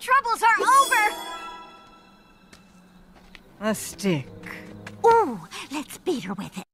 troubles are over! A stick. Ooh, let's beat her with it.